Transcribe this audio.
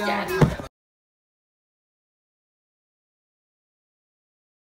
Keep